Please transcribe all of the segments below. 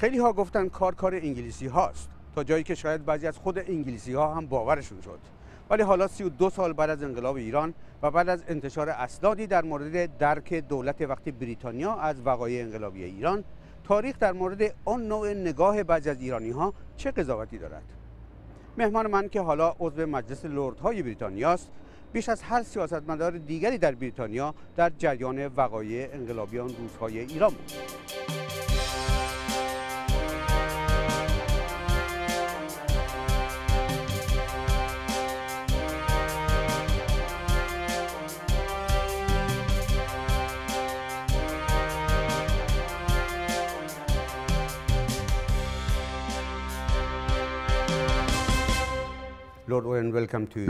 خیلی ها گفتن کار کار انگلیسی هاست تا جایی که شاید بعضی از خود انگلیسی ها هم باورشون شد. ولی حالا 32 سال بعد از انقلاب ایران و بعد از انتشار اسنادی در مورد درک دولت وقت بریتانیا از وقایع انقلابی ایران تاریخ در مورد آن نوع نگاه بعضی از ایرانی ها چه قضاوتی دارد؟ مهمان من که حالا عضو مجلس لردهای بریتانیاست بیش از هر سیاستمدار دیگری در بریتانیا در جریان وقایع انقلابیان روزهای ایران بود.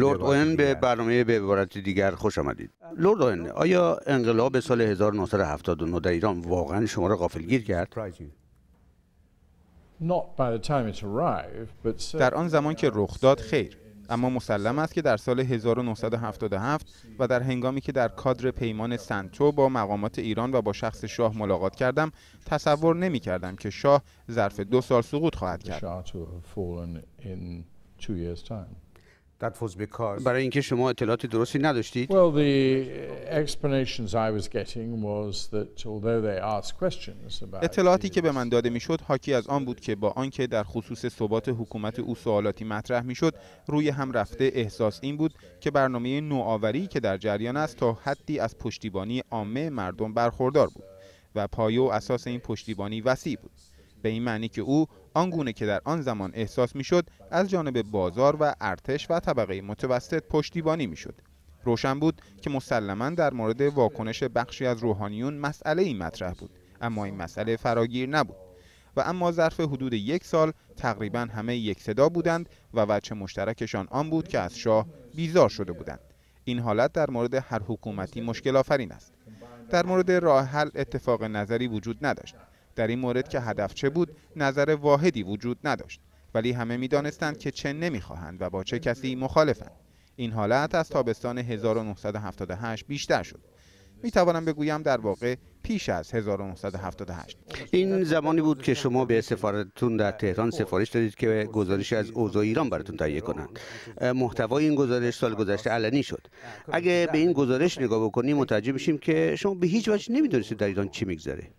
لورد اوین به برنامه به عبارت دیگر خوش آمدید. لورد اوین آیا انقلاب سال 1979 در ایران واقعا شما را غافلگیر کرد؟ در آن زمان که رخ داد خیر. اما مسلم است که در سال 1977 و در هنگامی که در کادر پیمان سنتو با مقامات ایران و با شخص شاه ملاقات کردم تصور نمی کردم که شاه ظرف دو سال سقوط خواهد کرد. برای اینکه شما اطلاعات درستی نداشتید. اطلاعاتی که به من داده می‌شد حاکی از آن بود که با آنکه در خصوص ثبات حکومت او سوالاتی مطرح می‌شد روی هم رفته احساس این بود که برنامه نوآوری که در جریان است تا حدی از پشتیبانی عامه مردم برخوردار بود و پایه و اساس این پشتیبانی وسیع بود. به این معنی که او آنگونه که در آن زمان احساس می‌شد از جانب بازار و ارتش و طبقه متوسط پشتیبانی می‌شد. روشن بود که مسلما در مورد واکنش بخشی از روحانیون مسئله ای مطرح بود اما این مسئله فراگیر نبود. و اما ظرف حدود یک سال تقریبا همه یک صدا بودند و وجه مشترکشان آن بود که از شاه بیزار شده بودند. این حالت در مورد هر حکومتی مشکل آفرین است. در مورد راه حل اتفاق نظری وجود نداشت. در این مورد که هدف چه بود نظر واحدی وجود نداشت. ولی همه می‌دانستند که چه نمی‌خواهند و با چه کسی مخالفند. این حالت از تابستان 1978 بیشتر شد. می توانم بگویم در واقع پیش از 1978 این زمانی بود که شما به سفارتتون در تهران سفارش دادید که گزارش از اوضاع ایران براتون تهیه کنند. محتوای این گزارش سال گذشته علنی شد. اگه به این گزارش نگاه بکنیم متوجه میشیم که شما به هیچ وجه نمی‌دونستید در ایران چی میگذره.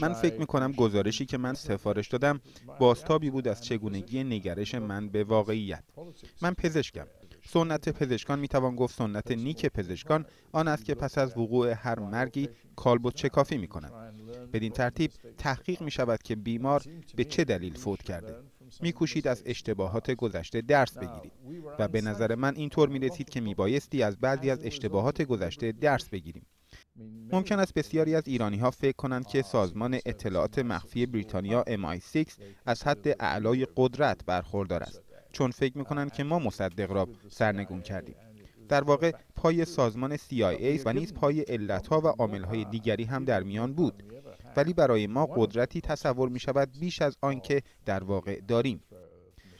من فکر می کنم گزارشی که من سفارش دادم بازتابی بود از چگونگی نگرش من به واقعیت. من پزشکم. سنت پزشکان می توان گفت سنت نیک پزشکان آن است که پس از وقوع هر مرگی کالبد چکافی می کنند بدین ترتیب تحقیق می شود که بیمار به چه دلیل فوت کرده. میکوشید از اشتباهات گذشته درس بگیرید و به نظر من اینطور می رسید که می بایستی از بعضی از اشتباهات گذشته درس بگیریم. ممکن است بسیاری از ایرانی ها فکر کنند که سازمان اطلاعات مخفی بریتانیا MI6 از حد اعلای قدرت برخوردار است چون فکر می کنند که ما مصدق را سرنگون کردیم. در واقع پای سازمان CIA و نیز پای علتها و عاملهای دیگری هم در میان بود ولی برای ما قدرتی تصور می شود بیش از آنکه در واقع داریم.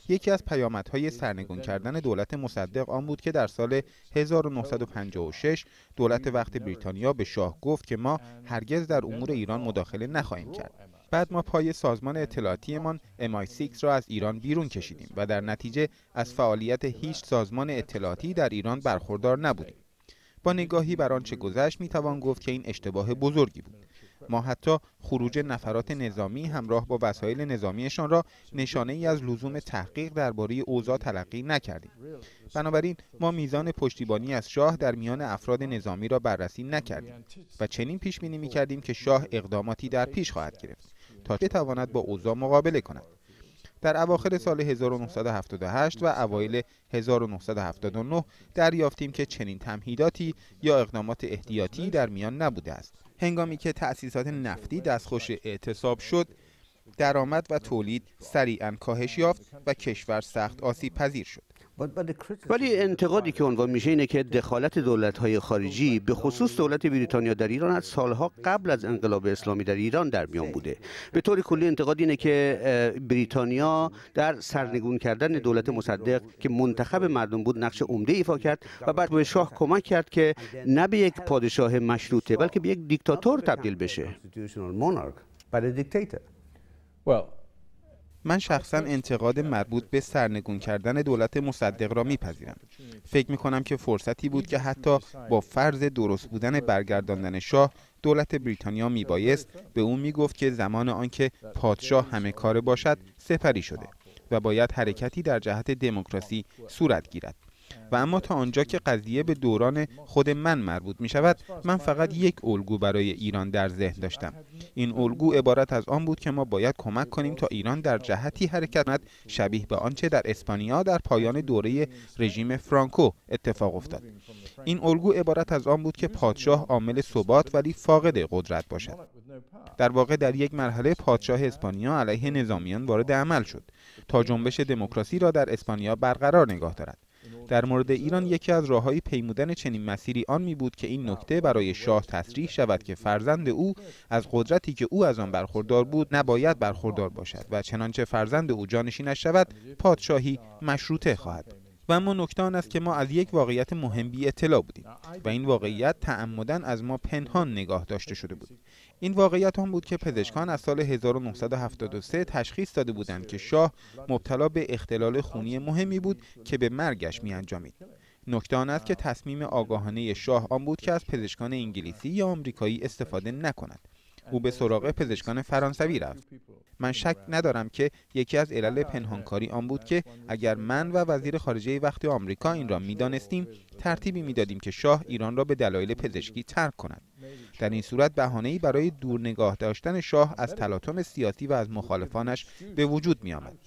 یکی از پیامدهای سرنگون کردن دولت مصدق آن بود که در سال 1956 دولت وقت بریتانیا به شاه گفت که ما هرگز در امور ایران مداخله نخواهیم کرد. بعد ما پای سازمان اطلاعاتیمان MI6 را از ایران بیرون کشیدیم و در نتیجه از فعالیت هیچ سازمان اطلاعاتی در ایران برخوردار نبودیم. با نگاهی بر آنچه گذشت می‌توان گفت که این اشتباه بزرگی بود. ما حتی خروج نفرات نظامی همراه با وسایل نظامیشان را نشانه ای از لزوم تحقیق درباره اوضاع تلقی نکردیم. بنابراین ما میزان پشتیبانی از شاه در میان افراد نظامی را بررسی نکردیم و چنین پیش بینی می‌کردیم که شاه اقداماتی در پیش خواهد گرفت تا بتواند با اوضاع مقابله کند. در اواخر سال 1978 و اوایل 1979 دریافتیم که چنین تمهیداتی یا اقدامات احتیاطی در میان نبوده است. هنگامی که تأسیسات نفتی دستخوش اعتصاب شد درآمد و تولید سریعا کاهش یافت و کشور سخت آسیب پذیر شد. ولی انتقادی که عنوان میشه اینه که دخالت دولت‌های خارجی به خصوص دولت بریتانیا در ایران از سالها قبل از انقلاب اسلامی در ایران در میان بوده. به طور کلی انتقاد اینه که بریتانیا در سرنگون کردن دولت مصدق که منتخب مردم بود نقش عمده ایفا کرد و بعد به شاه کمک کرد که نه به یک پادشاه مشروطه بلکه به یک دیکتاتور تبدیل بشه. من شخصا انتقاد مربوط به سرنگون کردن دولت مصدق را میپذیرم. فکر می کنم که فرصتی بود که حتی با فرض درست بودن برگرداندن شاه دولت بریتانیا میبایست به او می‌گفت که زمان آنکه پادشاه همه کار باشد سپری شده و باید حرکتی در جهت دموکراسی صورت گیرد. و اما تا آنجا که قضیه به دوران خود من مربوط می شود من فقط یک الگو برای ایران در ذهن داشتم. این الگو عبارت از آن بود که ما باید کمک کنیم تا ایران در جهتی حرکت کند شبیه به آنچه در اسپانیا در پایان دوره رژیم فرانکو اتفاق افتاد. این الگو عبارت از آن بود که پادشاه عامل ثبات ولی فاقد قدرت باشد. در واقع در یک مرحله پادشاه اسپانیا علیه نظامیان وارد عمل شد تا جنبش دموکراسی را در اسپانیا برقرار نگاه دارد. در مورد ایران یکی از راههای پیمودن چنین مسیری آن می بود که این نکته برای شاه تصریح شود که فرزند او از قدرتی که او از آن برخوردار بود نباید برخوردار باشد و چنانچه فرزند او جانشینش شود پادشاهی مشروطه خواهد. و اما نکته آن است که ما از یک واقعیت مهم بی اطلاع بودیم و این واقعیت تعمدن از ما پنهان نگاه داشته شده بود. این واقعیت آن بود که پزشکان از سال 1973 تشخیص داده بودند که شاه مبتلا به اختلال خونی مهمی بود که به مرگش می انجامید. نکته آن است که تصمیم آگاهانه شاه آن بود که از پزشکان انگلیسی یا آمریکایی استفاده نکند. او به سراغ پزشکان فرانسوی رفت. من شک ندارم که یکی از علل پنهانکاری آن بود که اگر من و وزیر خارجه وقت آمریکا این را می‌دانستیم ترتیبی می‌دادیم که شاه ایران را به دلایل پزشکی ترک کند در این صورت بهانه‌ای برای دور نگاه داشتن شاه از تلاطم سیاسی و از مخالفانش به وجود می آمد.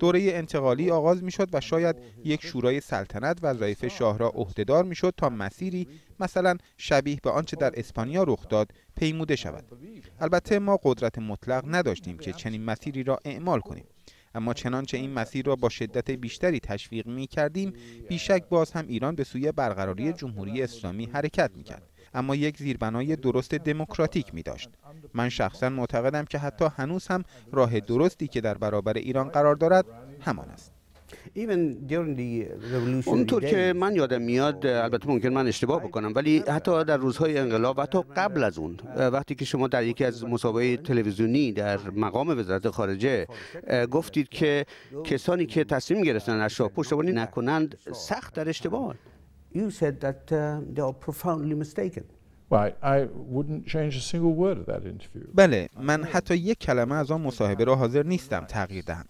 دوره انتقالی آغاز می شد و شاید یک شورای سلطنت وظایف شاه را عهدهدار می شد تا مسیری مثلا شبیه به آنچه در اسپانیا رخ داد پیموده شود. البته ما قدرت مطلق نداشتیم که چنین مسیری را اعمال کنیم. اما چنانچه این مسیر را با شدت بیشتری تشویق می کردیم بیشک باز هم ایران به سوی برقراری جمهوری اسلامی حرکت می کرد اما یک زیربنای درست دموکراتیک می داشت من شخصا معتقدم که حتی هنوز هم راه درستی که در برابر ایران قرار دارد همان است. اونطور که من یادم میاد البته ممکن من اشتباه بکنم ولی حتی در روزهای انقلاب و حتی قبل از اون وقتی که شما در یکی از مسابقه تلویزیونی در مقام وزارت خارجه گفتید که کسانی که تصمیم گرفتن از شاه پشتوانی نکنند سخت در اشتباه. You said that uh, they are profoundly mistaken. بله من حتی یک کلمه از آن مصاحبه را حاضر نیستم تغییر دهم.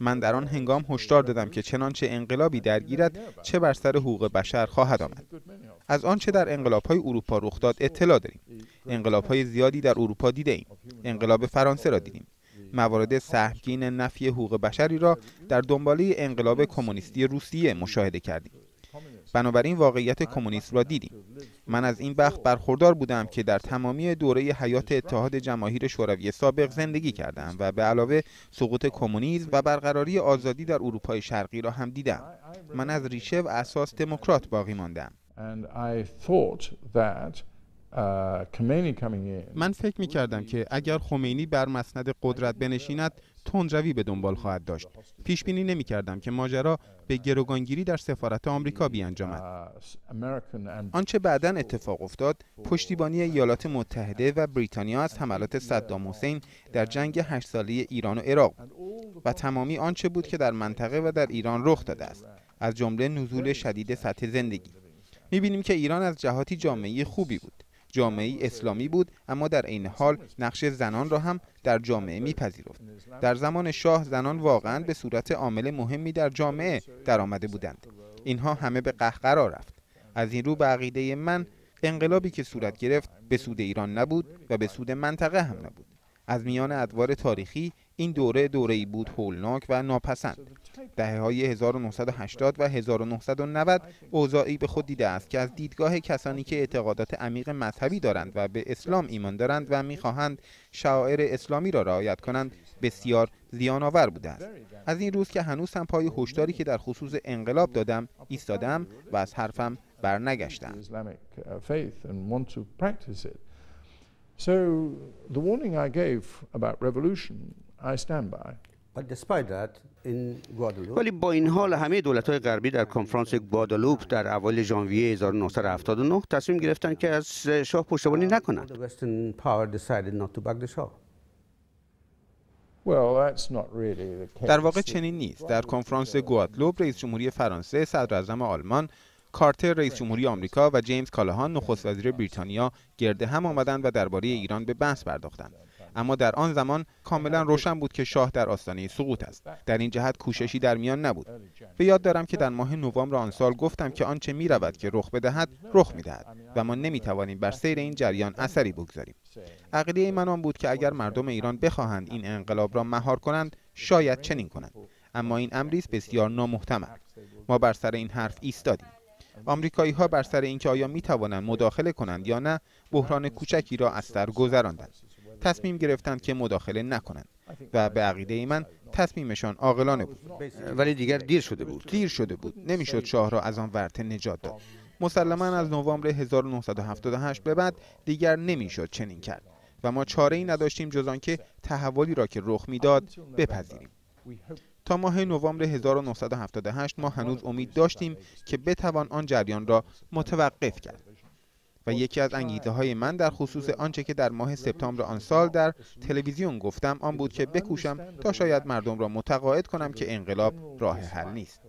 من در آن هنگام هشدار دادم که چنانچه انقلابی درگیرد چه بر سر حقوق بشر خواهد آمد. از آنچه در انقلابهای اروپا رخ داد اطلاع داریم. انقلابهای زیادی در اروپا دیده ایم. انقلاب فرانسه را دیدیم. موارد سهمگین نفی حقوق بشری را در دنباله انقلاب کمونیستی روسیه مشاهده کردیم. بنابراین واقعیت کمونیسم را دیدیم من از این بخت برخوردار بودم که در تمامی دوره حیات اتحاد جماهیر شوروی سابق زندگی کردم و به علاوه سقوط کمونیسم و برقراری آزادی در اروپای شرقی را هم دیدم من از ریشه و اساس دموکرات باقی ماندم من فکر می کردم که اگر خمینی بر مسند قدرت بنشیند تندروی به دنبال خواهد داشت. پیش بینی نمی کردم که ماجرا به گروگانگیری در سفارت آمریکا بیانجامد. آنچه بعدا اتفاق افتاد پشتیبانی ایالات متحده و بریتانیا از حملات صدام حسین در جنگ هشت ساله ایران و عراق و تمامی آنچه بود که در منطقه و در ایران رخ داده است از جمله نزول شدید سطح زندگی. می‌بینیم که ایران از جهاتی جامعه خوبی بود. جامعه اسلامی بود اما در عین حال نقش زنان را هم در جامعه میپذیرفت. در زمان شاه زنان واقعا به صورت عامل مهمی در جامعه در آمده بودند. اینها همه به قهقرا رفت. از این رو به عقیده من انقلابی که صورت گرفت به سود ایران نبود و به سود منطقه هم نبود. از میان ادوار تاریخی این دوره دوره ای بود هولناک و ناپسند. دهه های 1980 و 1990 اوضاعی به خود دیده است که از دیدگاه کسانی که اعتقادات عمیق مذهبی دارند و به اسلام ایمان دارند و می‌خواهند شعائر اسلامی را رعایت کنند بسیار زیان آور بوده است از این روز که هنوز هم پای هشداری که در خصوص انقلاب دادم ایستادم و از حرفم برنگشتم So the warning I gave about revolution, I stand by. ولی با این حال همه دولت های غربی در کنفرانس گوادالوپ در اوایل ژانویه 1979 تصمیم گرفتند که از شاه پشتیبانی نکنند. در واقع چنین نیست. در کنفرانس گوادلوپ رئیس جمهوری فرانسه، صدر اعظم آلمان، کارتر رئیس جمهوری آمریکا و جیمز کالاهان نخست وزیر بریتانیا گرد هم آمدند و درباره ایران به بحث پرداختند. اما در آن زمان کاملا روشن بود که شاه در آستانه سقوط است. در این جهت کوششی در میان نبود. به یاد دارم که در ماه نوامبر آن سال گفتم که آنچه می رود که رخ بدهد رخ می دهد و ما نمی توانیم بر سیر این جریان اثری بگذاریم. عقیده من آن بود که اگر مردم ایران بخواهند این انقلاب را مهار کنند شاید چنین کنند. اما این امری است بسیار نامحتمل. ما بر سر این حرف ایستادیم. آمریکایی ها بر سر اینکه آیا می توانند مداخله کنند یا نه بحران کوچکی را از سر گذراندند. تصمیم گرفتند که مداخله نکنند و به عقیده من تصمیمشان عاقلانه بود. ولی دیگر دیر شده بود. دیر شده بود. نمی‌شد شاه را از آن ورطه نجات داد. مسلما از نوامبر 1978 به بعد دیگر نمی‌شد چنین کرد. و ما چاره ای نداشتیم جز آنکه تحولی را که رخ می‌داد بپذیریم. تا ماه نوامبر 1978 ما هنوز امید داشتیم که بتوان آن جریان را متوقف کرد. و یکی از انگیزه های من در خصوص آنچه که در ماه سپتامبر آن سال در تلویزیون گفتم آن بود که بکوشم تا شاید مردم را متقاعد کنم که انقلاب راه حل نیست.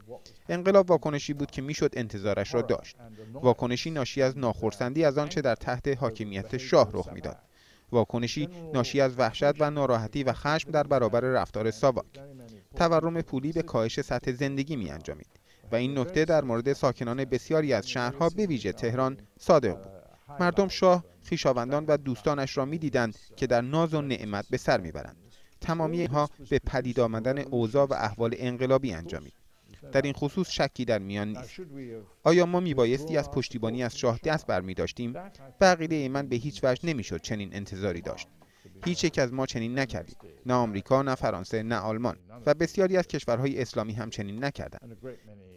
انقلاب واکنشی بود که می‌شد انتظارش را داشت. واکنشی ناشی از ناخرسندی از آنچه در تحت حاکمیت شاه رخ می‌داد. واکنشی ناشی از وحشت و ناراحتی و خشم در برابر رفتار ساواک. تورم پولی به کاهش سطح زندگی می انجامید و این نکته در مورد ساکنان بسیاری از شهرها به ویژه تهران صادق بود. مردم شاه خیشاوندان و دوستانش را می‌دیدند که در ناز و نعمت به سر می‌برند. تمامی اینها به پدید آمدن اوضاع و احوال انقلابی انجامید. در این خصوص شکی در میان نیست. آیا ما میبایستی از پشتیبانی از شاه دست برمی داشتیم بقیده من به هیچ وجه نمی‌شد چنین انتظاری داشت. هیچ یک از ما چنین نکردیم. نه آمریکا نه فرانسه نه آلمان و بسیاری از کشورهای اسلامی هم چنین نکردند.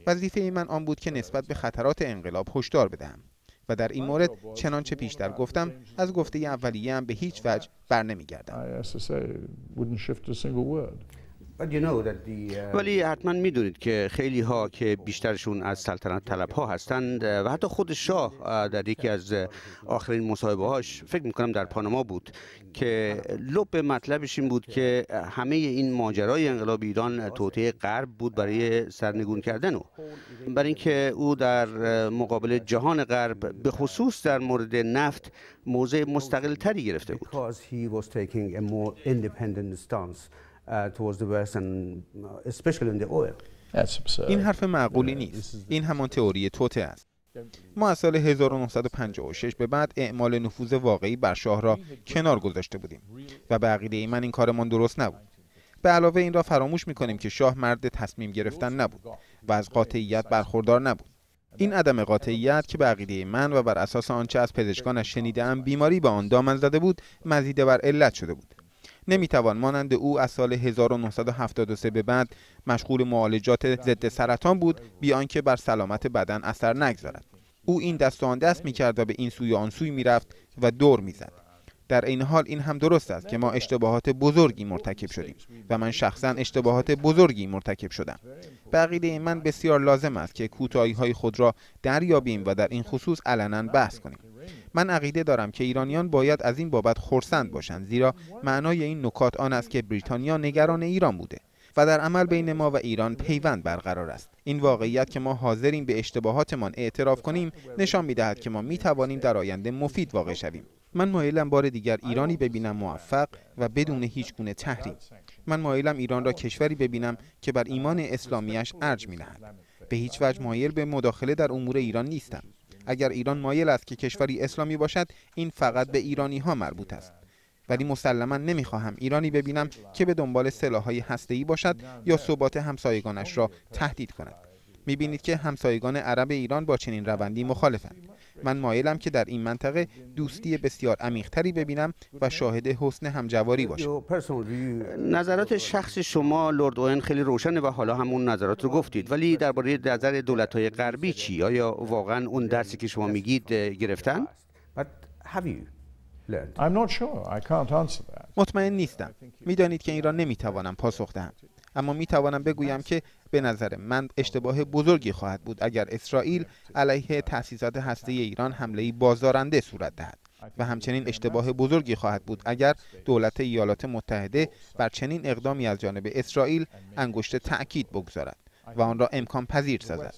وظیفه من آن بود که نسبت به خطرات انقلاب هشدار بدهم. و در این مورد چنانچه پیشتر گفتم از گفته اولیه هم به هیچ وجه بر نمیگردم. ولی حتما می‌دونید که خیلی ها که بیشترشون از سلطنت طلب ها هستند و حتی خود شاه در یکی از آخرین مصاحبه هاش فکر می‌کنم در پاناما بود که لب مطلبش این بود که همه این ماجرای انقلاب ایران توطئه غرب بود برای سرنگون کردن او. برای اینکه او در مقابل جهان غرب به خصوص در مورد نفت موضع مستقل تری گرفته بود. این حرف معقولی نیست. این همان تئوری توته است. ما از سال 1956 به بعد اعمال نفوذ واقعی بر شاه را کنار گذاشته بودیم و به عقیده من این کارمان درست نبود. به علاوه این را فراموش می کنیم که شاه مرد تصمیم گرفتن نبود و از قاطعیت برخوردار نبود. این عدم قاطعیت که به عقیده من و بر اساس آنچه از پزشکانش شنیدم بیماری به آن دامن زده بود مزید بر علت شده بود. نمی‌توان مانند او از سال 1973 به بعد مشغول معالجات ضد سرطان بود بیان که بر سلامت بدن اثر نگذارد. او این دست و دست می‌کرد و به این سوی آن سوی می‌رفت و دور می‌زد. در این حال این هم درست است که ما اشتباهات بزرگی مرتکب شدیم و من شخصا اشتباهات بزرگی مرتکب شدم. بقیده من بسیار لازم است که کوتاهی های خود را دریابیم و در این خصوص علنا بحث کنیم. من عقیده دارم که ایرانیان باید از این بابت خرسند باشند زیرا معنای این نکات آن است که بریتانیا نگران ایران بوده و در عمل بین ما و ایران پیوند برقرار است. این واقعیت که ما حاضریم به اشتباهاتمان اعتراف کنیم نشان می‌دهد که ما می توانیم در آینده مفید واقع شویم. من مایلم بار دیگر ایرانی ببینم موفق و بدون هیچ گونه تحریم. من مایلم ایران را کشوری ببینم که بر ایمان اسلامیش ارج می نهد. به هیچ وجه مایل به مداخله در امور ایران نیستم. اگر ایران مایل است که کشوری اسلامی باشد این فقط به ایرانی ها مربوط است. ولی مسلما نمی‌خواهم ایرانی ببینم که به دنبال سلاحهای هسته‌ای باشد یا ثبات همسایگانش را تهدید کند. می‌بینید که همسایگان عرب ایران با چنین روندی مخالفند. من مایلم که در این منطقه دوستی بسیار عمیقتری ببینم و شاهد حسن همجواری باشم. نظرات شخص شما لرد اوین خیلی روشنه و حالا همون نظرات رو گفتید. ولی درباره نظر دولت‌های غربی چی؟ آیا واقعا اون درسی که شما میگید گرفتن؟ مطمئن نیستم. می‌دانید که این را نمی‌توانم پاسخ دهم. اما می توانم بگویم که به نظر من اشتباه بزرگی خواهد بود اگر اسرائیل علیه تأسیسات هسته ایران حمله بازدارنده صورت دهد و همچنین اشتباه بزرگی خواهد بود اگر دولت ایالات متحده بر چنین اقدامی از جانب اسرائیل انگشت تأکید بگذارد و آن را امکان پذیر سازد.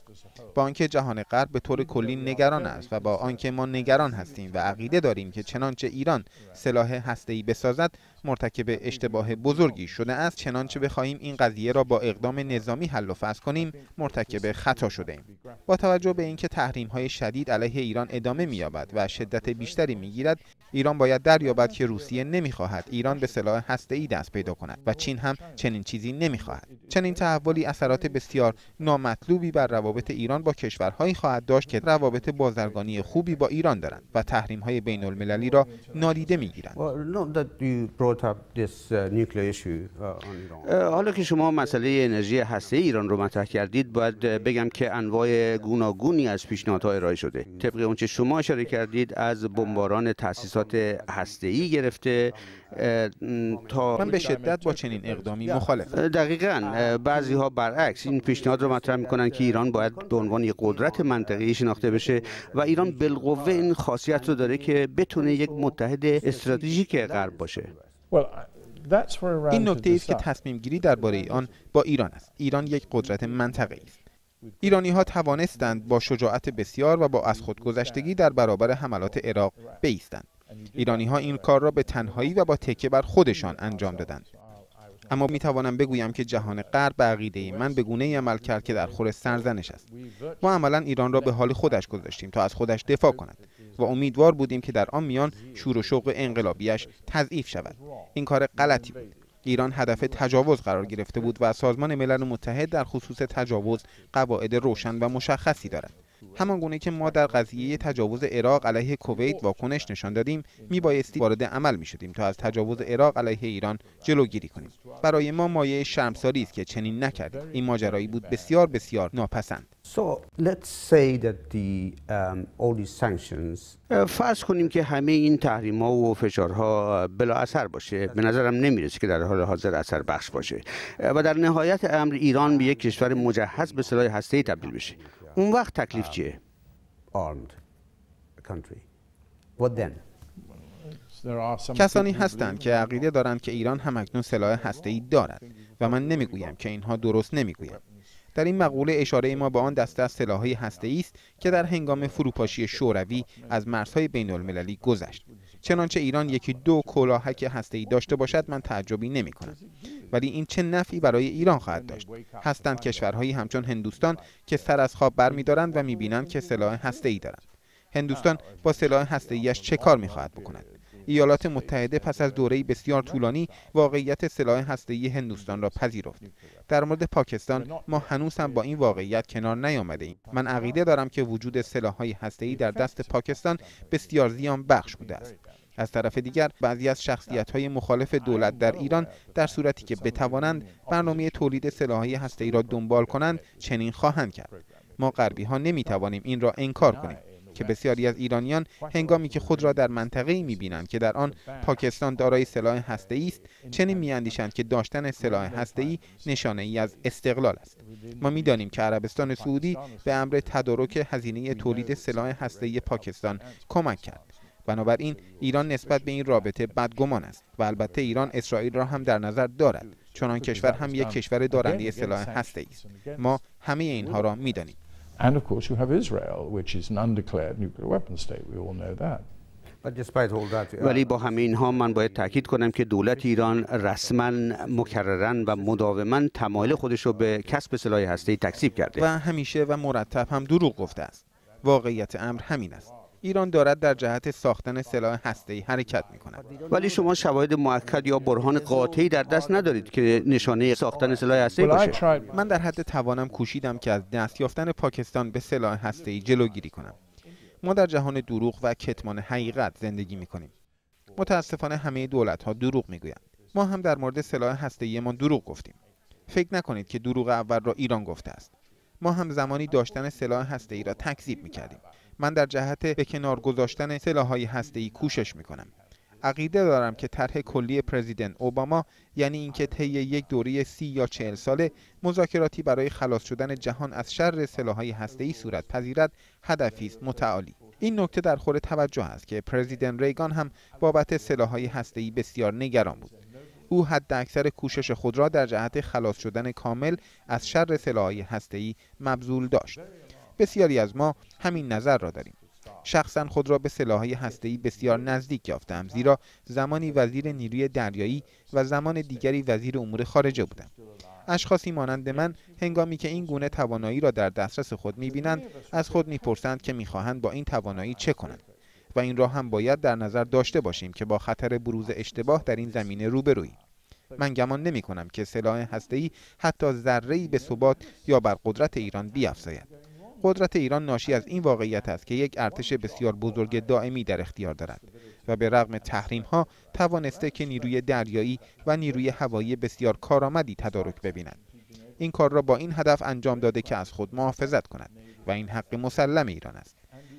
با آنکه جهان غرب به طور کلی نگران است و با آنکه ما نگران هستیم و عقیده داریم که چنانچه ایران سلاح هسته‌ای بسازد مرتکب اشتباه بزرگی شده است چنانچه بخواهیم این قضیه را با اقدام نظامی حل و فصل کنیم مرتکب خطا شده ایم. با توجه به اینکه تحریم های شدید علیه ایران ادامه مییابد و شدت بیشتری می‌گیرد ایران باید دریابد که روسیه نمی‌خواهد ایران به سلاح ای دست پیدا کند و چین هم چنین چیزی نمی‌خواهد. چنین تحولی اثرات بسیار نامطلوبی بر روابط ایران با کشورهایی خواهد داشت که روابط بازرگانی خوبی با ایران دارند و تحریم های بین المللی را نادیده می‌گیرند حالا که شما مسئله انرژی هسته ایران رو مطرح کردید باید بگم که انواع گوناگونی از پیشنهادها ارائه شده. طبق اونچه شما اشاره کردید از بمباران تاسیسات هسته ای گرفته تا من به شدت با چنین اقدامی مخالف دقیقا بعضی ها برعکس این پیشنهاد رو مطرح می‌کنن که ایران باید به عنوان یک قدرت منطقه‌ای شناخته بشه و ایران بالقوه این خاصیت رو داره که بتونه یک متحد استراتژیک غرب باشه. این نکته است که تصمیم گیری درباره آن با ایران است. ایران یک قدرت منطقه است. ایرانی ها توانستند با شجاعت بسیار و با از خودگذشتگی در برابر حملات عراق بیستند. ایرانی ها این کار را به تنهایی و با تکه بر خودشان انجام دادند. اما می توانم بگویم که جهان غرب به عقیده من به گونه ای عمل کرد که در خور سرزنش است. ما عملا ایران را به حال خودش گذاشتیم تا از خودش دفاع کند و امیدوار بودیم که در آن میان شور و شوق انقلابیش تضعیف شود. این کار غلطی بود. ایران هدف تجاوز قرار گرفته بود و سازمان ملل متحد در خصوص تجاوز قواعد روشن و مشخصی دارد. همان گونه که ما در قضیه تجاوز عراق علیه کویت واکنش نشان دادیم میبایستی وارد عمل می شدیم تا از تجاوز عراق علیه ایران جلوگیری کنیم. برای ما مایه شرمساری است که چنین نکردیم. این ماجرایی بود بسیار بسیار ناپسند. فرض کنیم که همه این تحریم ها و فشارها بلا اثر باشه. به نظرم نمی‌رسه که در حال حاضر اثر بخش باشه. و در نهایت امر ایران به یک کشور مجهز به سلاح هسته تبدیل بشه. اون وقت تکلیف چیه؟ کسانی هستند که عقیده دارند که ایران همکنون سلاح ای دارد و من نمی‌گویم که اینها درست نمی‌گویم در این مقوله اشاره ما به آن دسته از سلاحهای ای است که در هنگام فروپاشی شوروی از مرزهای بین المللی گذشت. چنانچه ایران یکی دو کلاهک ای داشته باشد من تعجبی نمی کنم ولی این چه نفعی برای ایران خواهد داشت هستند کشورهایی همچون هندوستان که سر از خواب برمیدارند و می‌بینند که سلاح ای دارند هندوستان با سلاح ایش چه کار می‌خواهد بکند ایالات متحده پس از دوره‌ای بسیار طولانی واقعیت سلاح هسته‌ای هندوستان را پذیرفت. در مورد پاکستان ما هنوز هم با این واقعیت کنار نیامده ایم. من عقیده دارم که وجود سلاح‌های هسته‌ای در دست پاکستان بسیار زیان بخش بوده است. از طرف دیگر بعضی از شخصیت های مخالف دولت در ایران در صورتی که بتوانند برنامه تولید سلاحهای هسته‌ای را دنبال کنند چنین خواهند کرد. ما غربی ها نمی توانیم این را انکار کنیم که بسیاری از ایرانیان هنگامی که خود را در منطقه‌ای می‌بینند که در آن پاکستان دارای سلاح هسته‌ای است چنین می‌اندیشند که داشتن سلاح هسته‌ای نشانه ای از استقلال است. ما می‌دانیم که عربستان سعودی به امر تدارک هزینه تولید سلاح هسته‌ای پاکستان کمک کرد. بنابراین ایران نسبت به این رابطه بدگمان است و البته ایران اسرائیل را هم در نظر دارد چون کشور هم یک کشور دارنده سلاح هسته است. ما همه اینها را می‌دانیم. And of course you have Israel, which is an undeclared nuclear weapon state. We all know that. ولی با همه اینها من باید تاکید کنم که دولت ایران رسما مکررن و مداوما تمایل خودش رو به کسب سلاح هسته‌ای تکذیب کرده. و همیشه و مرتب هم دروغ گفته است. واقعیت امر همین است. ایران دارد در جهت ساختن سلاح هسته‌ای حرکت می کند. ولی شما شواهد موکد یا برهان قاطعی در دست ندارید که نشانه ساختن سلاح هسته‌ای باشه. من در حد توانم کوشیدم که از دست یافتن پاکستان به سلاح هسته‌ای جلوگیری کنم. ما در جهان دروغ و کتمان حقیقت زندگی می کنیم. متاسفانه همه دولت ها دروغ می گویند. ما هم در مورد سلاح هسته‌ای ما دروغ گفتیم. فکر نکنید که دروغ اول را ایران گفته است. ما هم زمانی داشتن سلاح هسته‌ای را تکذیب می کردیم. من در جهت به کنار گذاشتن سلاح‌های هسته‌ای کوشش می‌کنم. عقیده دارم که طرح کلی پرزیدنت اوباما یعنی اینکه طی یک دوره سی یا چهل ساله مذاکراتی برای خلاص شدن جهان از شر سلاح‌های هسته‌ای صورت پذیرد هدفی است متعالی. این نکته در خور توجه است که پرزیدنت ریگان هم بابت سلاح‌های هسته‌ای بسیار نگران بود. او حد اکثر کوشش خود را در جهت خلاص شدن کامل از شر سلاح‌های هسته‌ای مبذول داشت. بسیاری از ما همین نظر را داریم. شخصا خود را به سلاحهای هسته‌ای بسیار نزدیک یافتم زیرا زمانی وزیر نیروی دریایی و زمان دیگری وزیر امور خارجه بودم. اشخاصی مانند من هنگامی که این گونه توانایی را در دسترس خود می‌بینند از خود می‌پرسند که می‌خواهند با این توانایی چه کنند و این را هم باید در نظر داشته باشیم که با خطر بروز اشتباه در این زمینه روبروییم من گمان نمی کنم که سلاح هسته‌ای حتی ذره‌ای به ثبات یا بر قدرت ایران بیافزاید. قدرت ایران ناشی از این واقعیت است که یک ارتش بسیار بزرگ دائمی در اختیار دارد و به رغم تحریم ها توانسته که نیروی دریایی و نیروی هوایی بسیار کارآمدی تدارک ببیند. این کار را با این هدف انجام داده که از خود محافظت کند و این حق مسلم ایران است.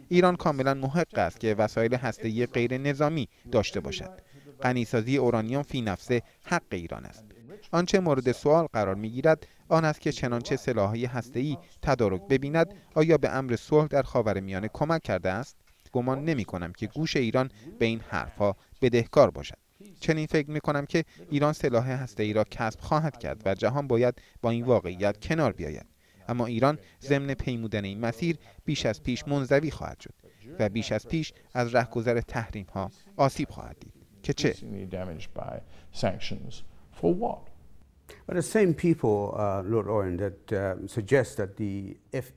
ایران کاملا محق است که وسایل هسته‌ای غیر نظامی داشته باشد. غنیسازی اورانیوم فی نفسه حق ایران است. آنچه مورد سوال قرار می‌گیرد آن است که چنانچه سلاحهای هسته‌ای تدارک ببیند آیا به امر صلح در خاورمیانه کمک کرده است؟ گمان نمی کنم که گوش ایران به این حرفها بدهکار باشد. چنین فکر می کنم که ایران سلاح هسته‌ای را کسب خواهد کرد و جهان باید با این واقعیت کنار بیاید. اما ایران ضمن پیمودن این مسیر بیش از پیش منزوی خواهد شد و بیش از پیش از رهگذر تحریم ها آسیب خواهد دید. که چه؟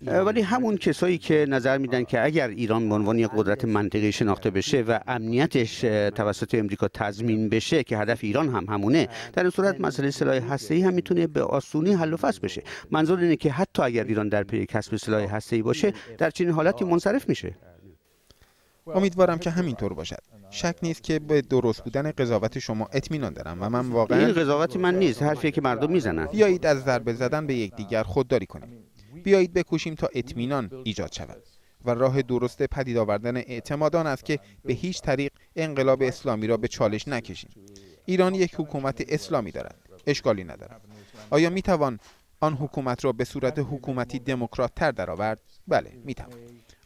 ولی همون کسایی که نظر میدن که اگر ایران به عنوان یک قدرت منطقی شناخته بشه و امنیتش توسط امریکا تضمین بشه که هدف ایران هم همونه در این صورت مسئله سلاح هسته‌ای هم می‌تونه به آسونی حل و فصل بشه. منظور اینه که حتی اگر ایران در پی کسب سلاح هسته‌ای باشه در چنین حالتی منصرف میشه. امیدوارم که همینطور باشد. شک نیست که به درست بودن قضاوت شما اطمینان دارم و من واقعا این قضاوتی من نیست. حرفی که مردم می‌زنن. بیایید از ضربه زدن به یکدیگر خودداری کنیم. بیایید بکوشیم تا اطمینان ایجاد شود و راه درست پدید آوردن اعتمادان است که به هیچ طریق انقلاب اسلامی را به چالش نکشیم. ایران یک حکومت اسلامی دارد. اشکالی ندارد. آیا می‌توان آن حکومت را به صورت حکومتی دموکرات تر درآورد؟ بله می‌توان.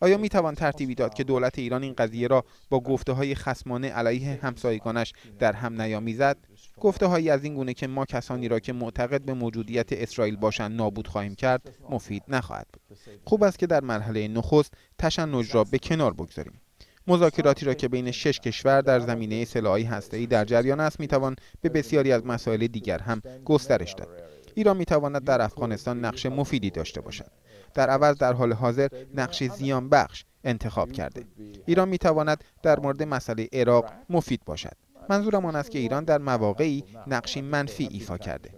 آیا می توان ترتیبی داد که دولت ایران این قضیه را با گفته های خسمانه علیه همسایگانش در هم نیامیزد؟ گفته هایی از این گونه که ما کسانی را که معتقد به موجودیت اسرائیل باشند نابود خواهیم کرد مفید نخواهد بود. خوب است که در مرحله نخست تشنج را به کنار بگذاریم. مذاکراتی را که بین شش کشور در زمینه سلاحی هسته‌ای در جریان است می‌توان به بسیاری از مسائل دیگر هم گسترش داد. ایران می‌تواند در افغانستان نقش مفیدی داشته باشد. در عوض در حال حاضر نقش زیان بخش انتخاب کرده. ایران می تواند در مورد مسئله عراق مفید باشد. منظورم آن است که ایران در مواقعی نقشی منفی ایفا کرده.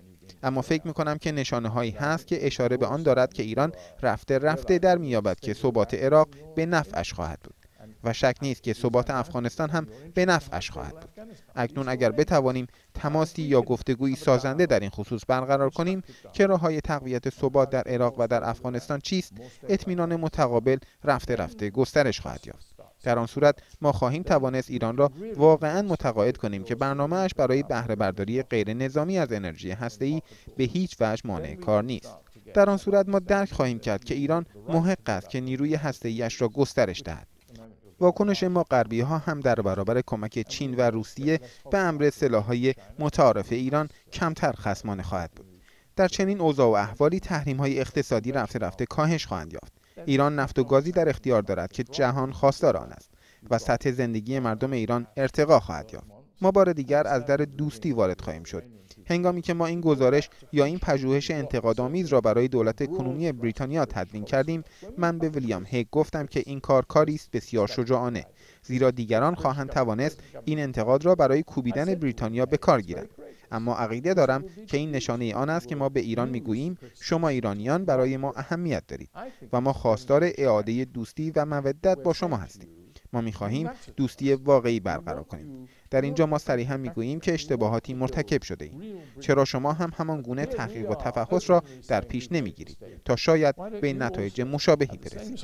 اما فکر می کنم که نشانه هایی هست که اشاره به آن دارد که ایران رفته رفته در میابد که ثبات عراق به نفعش خواهد بود. و شک نیست که ثبات افغانستان هم به نفعش خواهد بود. اکنون اگر بتوانیم تماسی یا گفتگویی سازنده در این خصوص برقرار کنیم که راه های تقویت ثبات در عراق و در افغانستان چیست؟ اطمینان متقابل رفته رفته گسترش خواهد یافت. در آن صورت ما خواهیم توانست ایران را واقعا متقاعد کنیم که برنامهش برای بهره برداری غیر نظامی از انرژی هسته‌ای به هیچ وجه مانع کار نیست. در آن صورت ما درک خواهیم کرد که ایران محق است که نیروی هسته‌ایش را گسترش دهد. واکنش ما غربی ها هم در برابر کمک چین و روسیه به امر سلاحهای متعارف ایران کمتر خسمانه خواهد بود. در چنین اوضاع و احوالی تحریم های اقتصادی رفته رفته کاهش خواهند یافت. ایران نفت و گازی در اختیار دارد که جهان خواستار آن است و سطح زندگی مردم ایران ارتقا خواهد یافت. ما بار دیگر از در دوستی وارد خواهیم شد. هنگامی که ما این گزارش یا این پژوهش انتقادآمیز را برای دولت کنونی بریتانیا تدوین کردیم من به ویلیام هیگ گفتم که این کار کاری است بسیار شجاعانه زیرا دیگران خواهند توانست این انتقاد را برای کوبیدن بریتانیا به کار گیرند. اما عقیده دارم که این نشانه آن است که ما به ایران می‌گوییم شما ایرانیان برای ما اهمیت دارید و ما خواستار اعاده دوستی و مودت با شما هستیم. ما می‌خواهیم دوستی واقعی برقرار کنیم. در اینجا ما صریحا می‌گوییم که اشتباهاتی مرتکب شده ایم. چرا شما هم همان گونه تحقیق و تفحص را در پیش نمی‌گیرید تا شاید به نتایج مشابهی برسید؟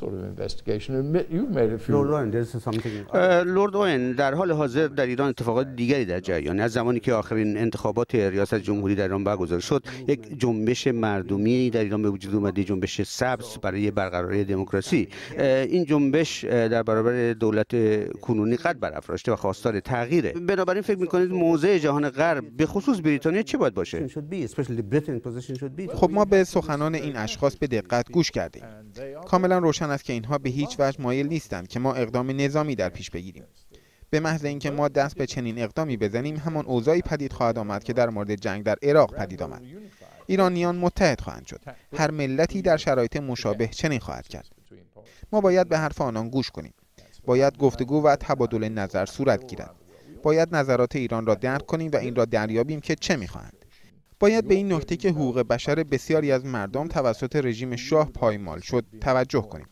لورد اوین در حال حاضر در ایران اتفاقات دیگری در جریان از زمانی که آخرین انتخابات ریاست جمهوری در ایران برگزار شد یک جنبش مردمی در ایران به وجود اومده جنبش سبز برای برقراری دموکراسی. این جنبش در برابر دولت کنونی قد برافراشته و خواستار تغییره. بنابراین فکر می‌کنید موضع جهان غرب به خصوص بریتانیا چه باید باشه؟ خب ما به سخنان این اشخاص به دقت گوش کردیم. کاملا روشن است که اینها به هیچ وجه مایل نیستند که ما اقدام نظامی در پیش بگیریم. به محض اینکه ما دست به چنین اقدامی بزنیم همان اوضاعی پدید خواهد آمد که در مورد جنگ در عراق پدید آمد. ایرانیان متحد خواهند شد. هر ملتی در شرایط مشابه چنین خواهد کرد. ما باید به حرف آنان گوش کنیم. باید گفتگو و تبادل نظر صورت گیرد. باید نظرات ایران را درک کنیم و این را دریابیم که چه می‌خواهند. باید به این نکته که حقوق بشر بسیاری از مردم توسط رژیم شاه پایمال شد توجه کنیم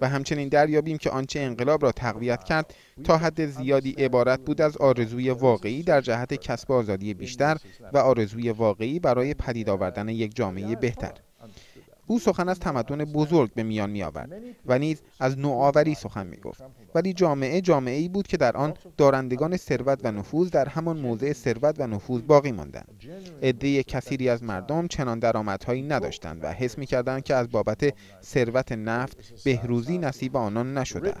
و همچنین دریابیم که آنچه انقلاب را تقویت کرد تا حد زیادی عبارت بود از آرزوی واقعی در جهت کسب آزادی بیشتر و آرزوی واقعی برای پدید آوردن یک جامعه بهتر. او سخن از تمدن بزرگ به میان می آورد و نیز از نوآوری سخن می گفت ولی جامعه جامعه ای بود که در آن دارندگان ثروت و نفوذ در همان موضع ثروت و نفوذ باقی ماندند. عده کثیری از مردم چنان درآمدهایی نداشتند و حس می‌کردند که از بابت ثروت نفت بهروزی نصیب آنان نشده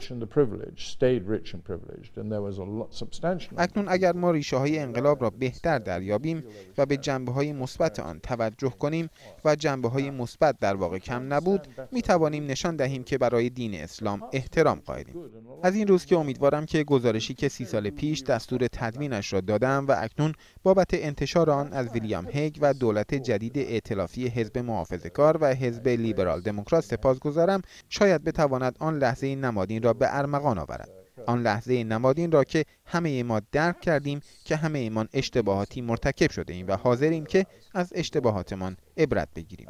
اکنون اگر ما ریشه های انقلاب را بهتر دریابیم و به جنبه های مثبت آن توجه کنیم و جنبه های مثبت در واقع کم نبود می توانیم نشان دهیم که برای دین اسلام احترام قائلیم. از این روز که امیدوارم که گزارشی که سی سال پیش دستور تدوینش را دادم و اکنون بابت انتشار آن از ویلیام هیگ و دولت جدید ائتلافی حزب محافظه کار و حزب لیبرال دموکرات سپاس گذارم شاید بتواند آن لحظه نمادین را به ارمغان آورد. آن لحظه نمادین را که همه ما درک کردیم که همه ایمان اشتباهاتی مرتکب شده ایم و حاضریم که از اشتباهاتمان عبرت بگیریم.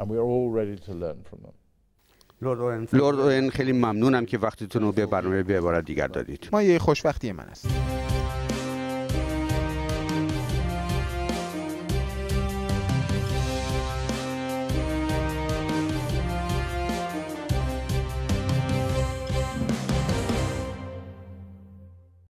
لورد اوین خیلی ممنونم که وقتتون رو به برنامه به عبارت دیگر دادید. ما یه خوشبختی من است.